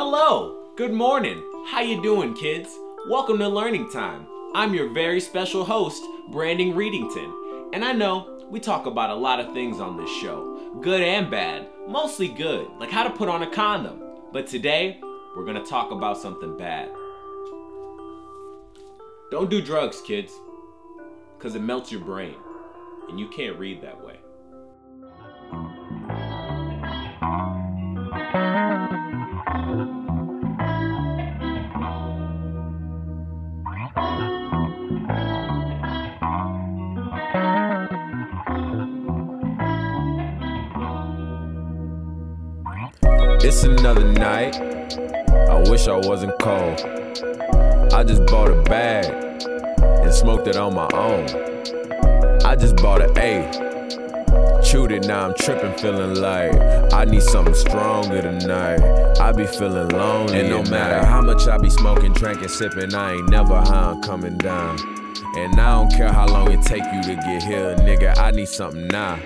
Hello, good morning. How you doing, kids? Welcome to Learning Time. I'm your very special host, Brandon Readington. And I know we talk about a lot of things on this show, good and bad, mostly good, like how to put on a condom. But today, we're gonna talk about something bad. Don't do drugs, kids, because it melts your brain, and you can't read that way. It's another night. I wish I wasn't cold. I just bought a bag and smoked it on my own. I just bought an A. Chewed it, now I'm tripping, feeling like I need something stronger tonight. I be feeling lonely. And no matter how much I be smoking, drinking, sipping, I ain't never high, I'm coming down. And I don't care how long it take you to get here, nigga. I need something now.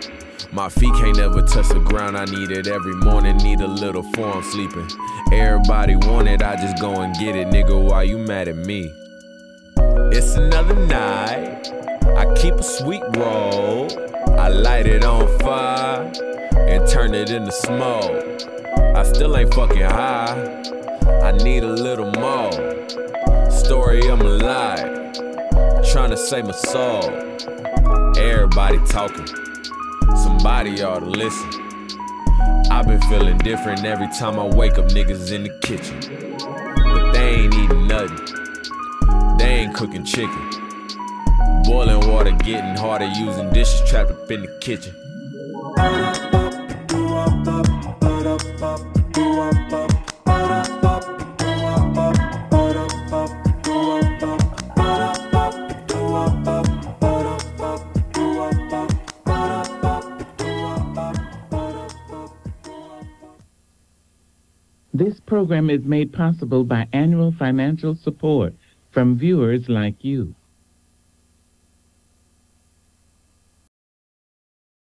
My feet can't ever touch the ground. I need it every morning. Need a little form sleeping. Everybody want it. I just go and get it, nigga. Why you mad at me? It's another night. I keep a sweet roll. I light it on fire and turn it into smoke. I still ain't fucking high. I need a little more. Story of my life. Trying to save my soul. Everybody talking. Somebody ought to listen. I've been feeling different every time I wake up, niggas in the kitchen. But they ain't eating nothing. They ain't cooking chicken. Boiling water getting harder, using dishes trapped up in the kitchen. This program is made possible by annual financial support from viewers like you.